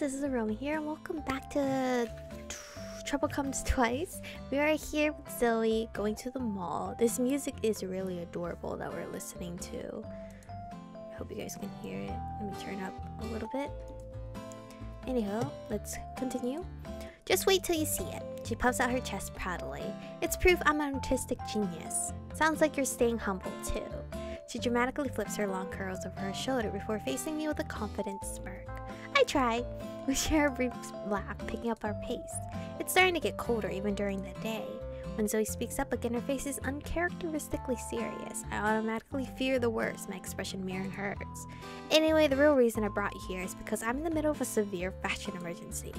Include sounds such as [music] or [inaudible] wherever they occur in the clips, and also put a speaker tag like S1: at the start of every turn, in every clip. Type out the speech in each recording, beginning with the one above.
S1: this is Aromie here, and welcome back to Trouble Comes [laughs] Twice. We are here with Zoe going to the mall. This music is really adorable that we're listening to. I hope you guys can hear it. Let me turn up a little bit. Anyhow, let's continue. Just wait till you see it. She puffs out her chest proudly. It's proof I'm an artistic genius. Sounds like you're staying humble too. She dramatically flips her long curls over her shoulder before facing me with a confident smirk. I try. [laughs] We share a brief laugh, picking up our pace. It's starting to get colder even during the day. When Zoe speaks up again, her face is uncharacteristically serious. I automatically fear the worst, my expression mirroring hers. Anyway, the real reason I brought you here is because I'm in the middle of a severe fashion emergency.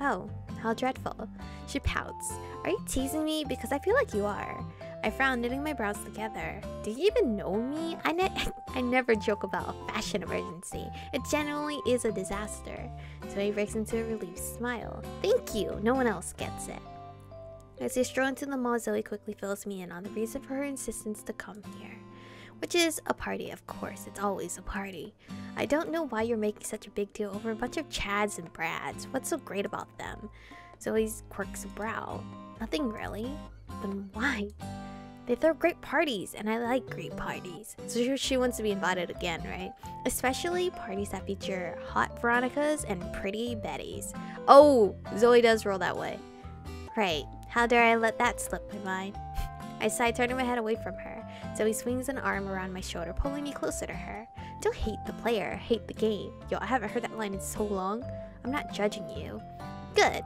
S1: Oh, how dreadful. She pouts. Are you teasing me? Because I feel like you are. I frown, knitting my brows together. Do you even know me? I, ne [laughs] I never joke about a fashion emergency. It generally is a disaster. Zoe breaks into a relieved smile. Thank you. No one else gets it. As we stroll into the mall, Zoe quickly fills me in on the reason for her insistence to come here. Which is a party, of course. It's always a party. I don't know why you're making such a big deal over a bunch of Chads and Brads. What's so great about them? Zoe quirks a brow. Nothing really. Then why? They throw great parties, and I like great parties. So she wants to be invited again, right? Especially parties that feature hot Veronicas and pretty Bettys. Oh, Zoe does roll that way. Right, how dare I let that slip my mind? [laughs] I sigh, turning my head away from her. Zoe swings an arm around my shoulder, pulling me closer to her. Don't hate the player, hate the game. Yo, I haven't heard that line in so long. I'm not judging you. Good,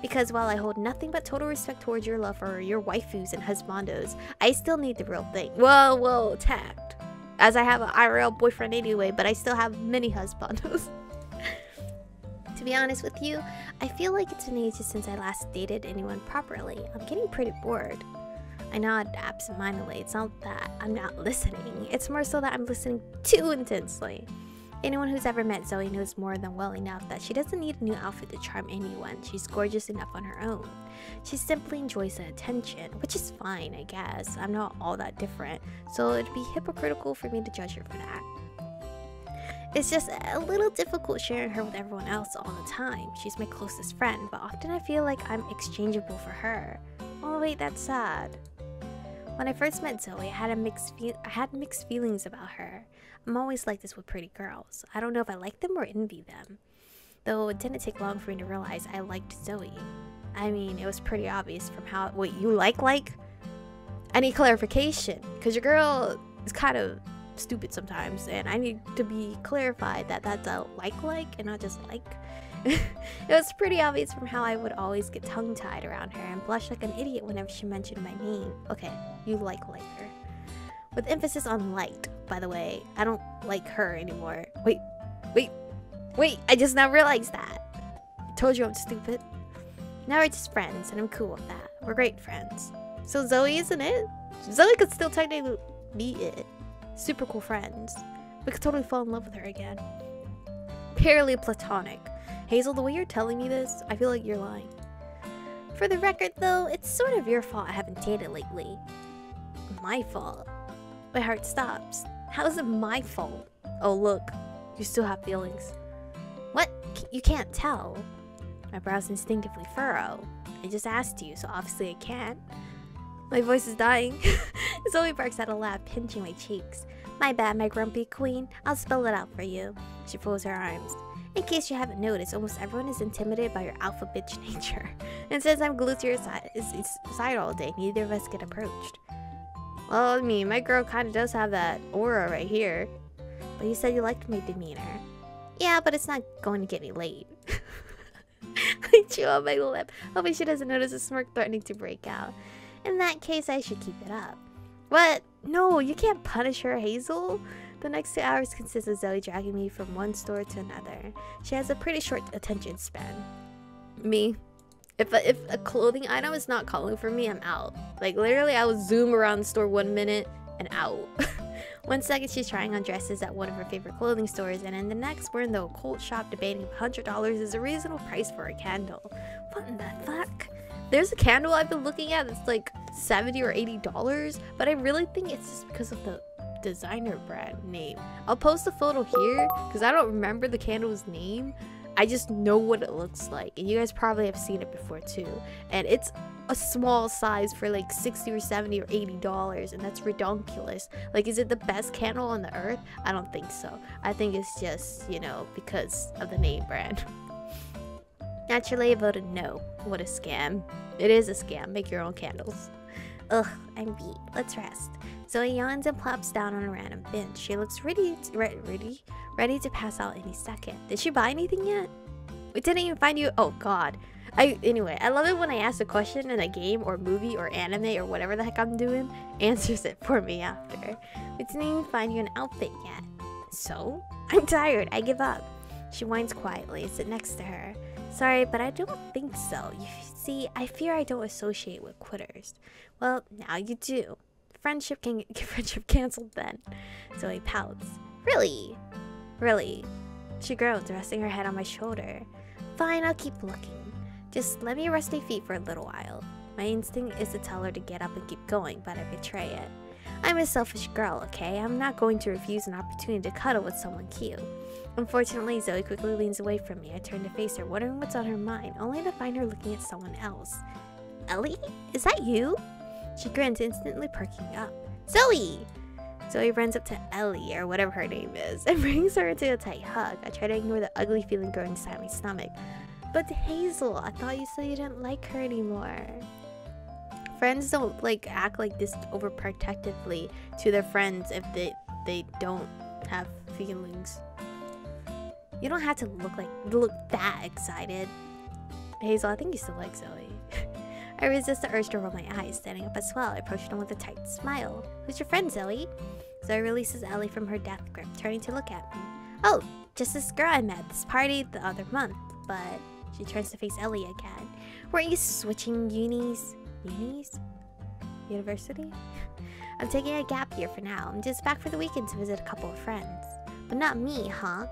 S1: because while I hold nothing but total respect towards your love for your waifus and husbandos, I still need the real thing. Whoa, whoa, tact. As I have an IRL boyfriend anyway, but I still have many husbandos. [laughs] to be honest with you, I feel like it's been ages since I last dated anyone properly. I'm getting pretty bored. I nod absentmindedly. It's not that I'm not listening, it's more so that I'm listening too intensely. Anyone who's ever met Zoe knows more than well enough that she doesn't need a new outfit to charm anyone. She's gorgeous enough on her own. She simply enjoys the attention, which is fine, I guess. I'm not all that different, so it'd be hypocritical for me to judge her for that. It's just a little difficult sharing her with everyone else all the time. She's my closest friend, but often I feel like I'm exchangeable for her. Oh wait, that's sad. When I first met Zoe, I had a mixed I had mixed feelings about her. I'm always like this with pretty girls. I don't know if I like them or envy them. Though it didn't take long for me to realize I liked Zoe. I mean, it was pretty obvious from how- wait, you like like? I need clarification, because your girl is kind of stupid sometimes, and I need to be clarified that that's a like-like and not just like. [laughs] it was pretty obvious from how I would always get tongue-tied around her and blush like an idiot whenever she mentioned my name. Okay, you like like her. With emphasis on light, by the way. I don't like her anymore. Wait, wait, wait, I just now realized that. I told you I'm stupid. Now we're just friends, and I'm cool with that. We're great friends. So Zoe isn't it? Zoe could still technically be it. Super cool friends. We could totally fall in love with her again. Purely platonic. Hazel, the way you're telling me this, I feel like you're lying. For the record, though, it's sort of your fault I haven't dated lately. My fault. My heart stops. How is it my fault? Oh, look. You still have feelings. What? You can't tell. My brows instinctively furrow. I just asked you, so obviously I can't. My voice is dying. [laughs] Zoe barks out a laugh, pinching my cheeks. My bad, my grumpy queen. I'll spell it out for you. She folds her arms. In case you haven't noticed, almost everyone is intimidated by your alpha bitch [laughs] nature. And since I'm glued to your side all day, neither of us get approached. Well, I mean, my girl kind of does have that aura right here. But you said you liked my demeanor. Yeah, but it's not going to get me laid. [laughs] I chew on my lip, hoping she doesn't notice a smirk threatening to break out. In that case, I should keep it up. What? No, you can't punish her, Hazel. The next two hours consist of Zoe dragging me from one store to another. She has a pretty short attention span. Me, if a, if a clothing item is not calling for me, I'm out. Like literally, I will zoom around the store one minute and out. [laughs] one second she's trying on dresses at one of her favorite clothing stores, and in the next we're in the occult shop debating if $100 is a reasonable price for a candle. What in the fuck? There's a candle I've been looking at that's like 70 or 80 dollars, but I really think it's just because of the designer brand name. I'll post a photo here because I don't remember the candle's name. I just know what it looks like. And you guys probably have seen it before too. And it's a small size for like 60 or 70 or 80 dollars and that's ridiculous like is it the best candle on the earth? I don't think so. I think it's just you know because of the name brand. [laughs] Naturally i voted no. What a scam. It is a scam. Make your own candles ugh i'm beat let's rest zoe yawns and plops down on a random bench she looks ready to, re- ready ready to pass out any second did she buy anything yet we didn't even find you oh god I anyway, I love it when I ask a question in a game or movie or anime or whatever the heck I'm doing, [laughs] answers it for me after. We didn't even find you an outfit yet. So, I'm tired, I give up. She whines quietly, sit next to her. Sorry, but I don't think so. You see, I fear I don't associate with quitters. Well, now you do. Friendship can get [laughs] friendship canceled then. Zoe pouts. Really? Really? She groans, resting her head on my shoulder. Fine, I'll keep looking. Just let me rest my feet for a little while. My instinct is to tell her to get up and keep going, but I betray it. I'm a selfish girl, okay? I'm not going to refuse an opportunity to cuddle with someone cute. Unfortunately, Zoe quickly leans away from me. I turn to face her, wondering what's on her mind, only to find her looking at someone else. Ellie? Is that you? She grins, instantly perking up. Zoe! Zoe runs up to Ellie, or whatever her name is, [laughs] and brings her into a tight hug. I try to ignore the ugly feeling growing inside my stomach. But Hazel, I thought you said you didn't like her anymore. Friends don't like act like this overprotectively to their friends if they they don't have feelings. You don't have to look like look that excited. Hazel, I think you still like Zoe. [laughs] I resist the urge to roll my eyes, standing up as well. I approach them with a tight smile. Who's your friend, Zoe? Zoe releases Ellie from her death grip, turning to look at me. Oh, just this girl I met at this party the other month, but she turns to face Ellie again. Weren't you switching unis? Unis? University? [laughs] I'm taking a gap year for now. I'm just back for the weekend to visit a couple of friends. But not me, huh?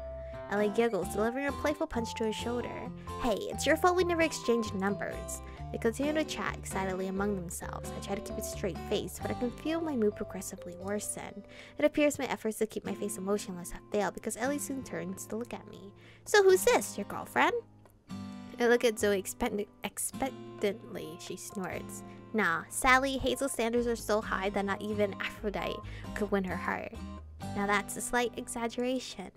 S1: Ellie giggles, delivering a playful punch to his shoulder. Hey, it's your fault we never exchanged numbers. They continue to chat excitedly among themselves. I try to keep a straight face, but I can feel my mood progressively worsen. It appears my efforts to keep my face emotionless have failed because Ellie soon turns to look at me. So who's this? Your girlfriend? I look at Zoe expect expectantly. She snorts. Nah, Sally, Hazel's standards are so high that not even Aphrodite could win her heart. Now that's a slight exaggeration.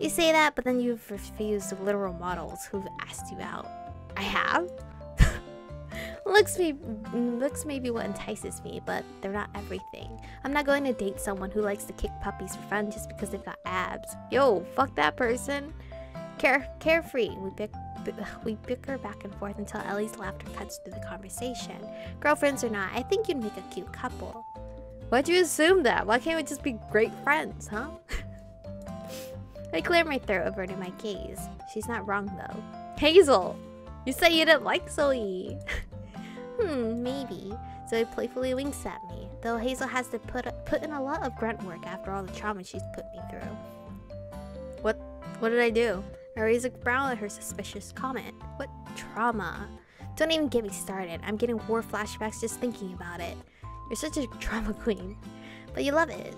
S1: You say that, but then you've refused literal models who've asked you out. I have? [laughs] looks may looks may be what entices me, but they're not everything. I'm not going to date someone who likes to kick puppies for fun just because they've got abs. Yo, fuck that person. Care carefree. We pick [laughs] we bicker back and forth until Ellie's laughter cuts through the conversation. Girlfriends or not, I think you'd make a cute couple. Why'd you assume that? Why can't we just be great friends, huh? [laughs] I clear my throat, averting my gaze. She's not wrong, though. Hazel! You said you didn't like Zoe! [laughs] hmm, maybe. Zoe playfully winks at me, though Hazel has to put, put in a lot of grunt work after all the trauma she's put me through. What, what did I do? I raise a brow at her suspicious comment. What trauma? Don't even get me started. I'm getting war flashbacks just thinking about it. You're such a drama [laughs] queen. But you love it.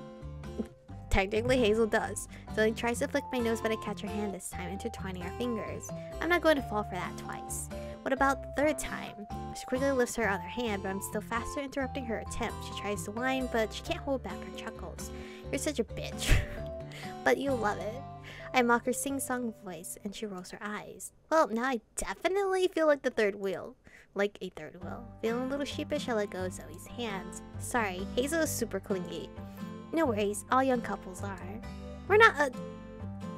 S1: [laughs] Technically, Hazel does. Zoe tries to flick my nose, but I catch her hand this time, intertwining our fingers. I'm not going to fall for that twice. What about the third time? She quickly lifts her other hand, but I'm still faster interrupting her attempt. She tries to whine, but she can't hold back her chuckles. You're such a bitch. [laughs] but you love it. I mock her sing-song voice, and she rolls her eyes. Well, now I definitely feel like the third wheel. Like a third wheel. Feeling a little sheepish, I let go of Zoe's hands. Sorry, Hazel is super clingy. No worries, all young couples are. We're not a...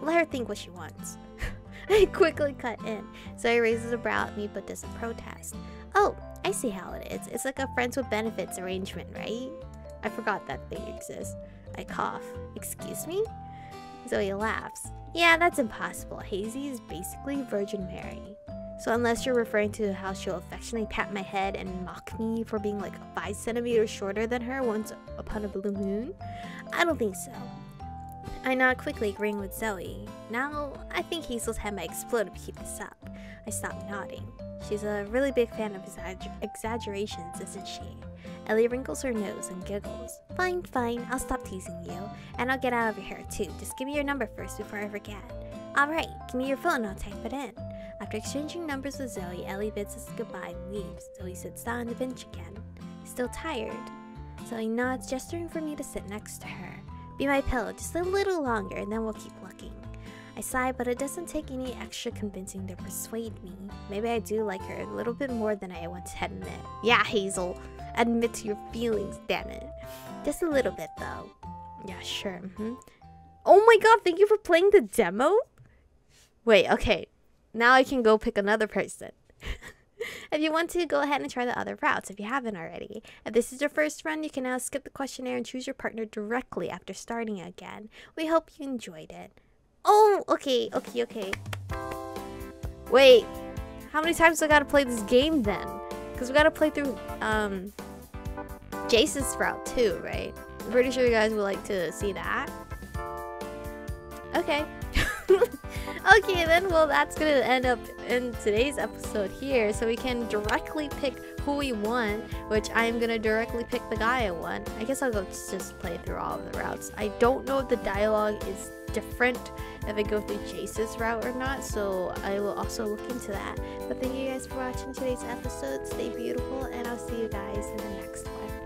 S1: Let her think what she wants. [laughs] I quickly cut in. Zoe raises a brow at me but doesn't protest. Oh, I see how it is. It's like a friends with benefits arrangement, right? I forgot that thing exists. I cough. Excuse me? Zoe laughs. Yeah, that's impossible. Hazy is basically Virgin Mary. So unless you're referring to how she'll affectionately pat my head and mock me for being like 5 centimeters shorter than her once upon a blue moon, I don't think so. I nod quickly, agreeing with Zoe. Now, I think Hazel's head might explode if we keep this up. I stop nodding. She's a really big fan of exagger exaggerations, isn't she? Ellie wrinkles her nose and giggles. Fine, fine, I'll stop teasing you. And I'll get out of your hair too. Just give me your number first before I forget. Alright, give me your phone, and I'll type it in. After exchanging numbers with Zoe, Ellie bids us goodbye and leaves. Zoe sits down on the bench again. Still tired. Zoe nods, gesturing for me to sit next to her. Be my pillow just a little longer and then we'll keep looking. I sigh, but it doesn't take any extra convincing to persuade me. Maybe I do like her a little bit more than I want to admit. Yeah, Hazel, admit to your feelings, damn it. Just a little bit though. Yeah, sure. Mm-hmm. Oh my god, thank you for playing the demo? Wait, okay. Now I can go pick another person. [laughs] if you want to, go ahead and try the other routes if you haven't already. If this is your first run, you can now skip the questionnaire and choose your partner directly after starting again. We hope you enjoyed it. Oh, okay, okay, okay. Wait, how many times do I gotta play this game then? Because we gotta play through um, Jason's route too, right? I'm pretty sure you guys would like to see that. Okay. [laughs] okay then, well that's gonna end up in today's episode here. So we can directly pick who we want, which I'm gonna directly pick the guy I want. I guess I'll go just play through all of the routes. I don't know if the dialogue is different if I go through Chase's route or not, so I will also look into that. But thank you guys for watching today's episode. Stay beautiful, and I'll see you guys in the next one.